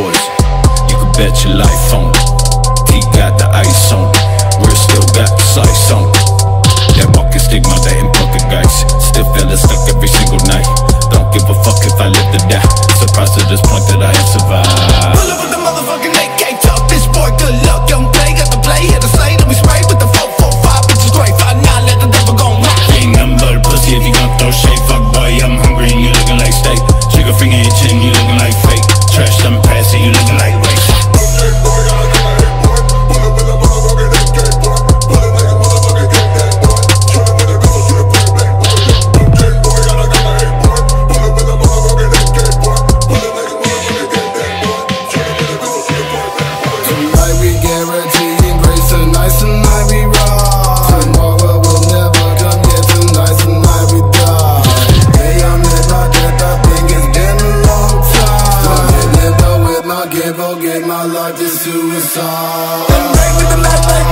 poison. You can bet your life on it. He got the ice on it. We're still got the slice on it. That walking stigma, that impocket guys. Still feeling stuck every single night. Don't give a fuck if I live or die. Surprised at this point that I have survived. clarity and grace Tonight, tonight we rise Tomorrow will never come yet Tonight, tonight we die. Beyond that I death, I think it's been a long time. But live though with my give, oh, give my life to suicide. And break with the life